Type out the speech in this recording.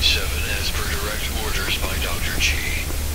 7 as per direct orders by Dr. G.